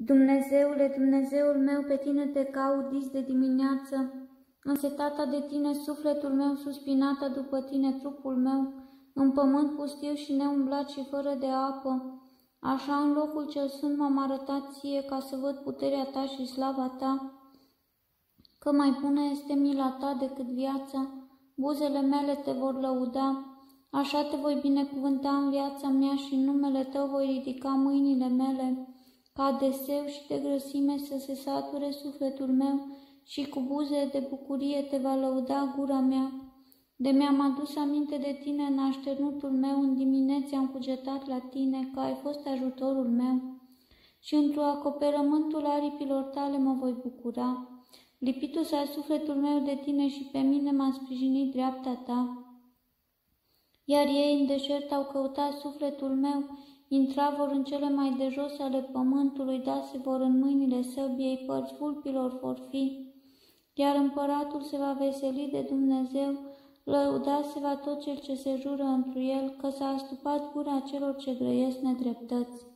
Dumnezeule, Dumnezeul meu, pe tine te caut dis de dimineață, însetata de tine sufletul meu, suspinata după tine trupul meu, în pământ pustiu și neumblat și fără de apă. Așa în locul cel sunt m-am arătat ție ca să văd puterea ta și slava ta, că mai bună este mila ta decât viața, buzele mele te vor lăuda, așa te voi binecuvânta în viața mea și în numele tău voi ridica mâinile mele ca de seu și de grăsime să se sature sufletul meu și cu buze de bucurie te va lăuda gura mea. De mi-am adus aminte de tine în așternutul meu, în dimineața am cugetat la tine, că ai fost ajutorul meu. Și într-o acoperământul aripilor tale mă voi bucura. Lipitul s-a sufletul meu de tine și pe mine m-a sprijinit dreapta ta. Iar ei în deșert au căutat sufletul meu Intra vor în cele mai de jos ale pământului, da se vor în mâinile săbiei, părți vulpilor vor fi, iar împăratul se va veseli de Dumnezeu, lăuda se va tot cel ce se jură întru el, că s-a astupat gura celor ce grăiesc nedreptăți.